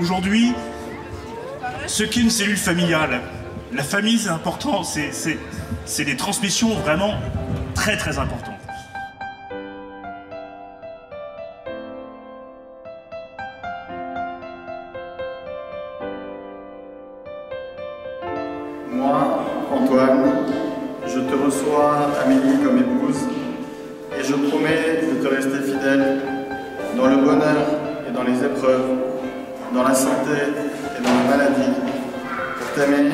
Aujourd'hui, ce qu'est une cellule familiale, la famille c'est important, c'est des transmissions vraiment très très importantes. Antoine, je te reçois, Amélie, comme épouse, et je promets de te rester fidèle dans le bonheur et dans les épreuves, dans la santé et dans la maladie, pour t'aimer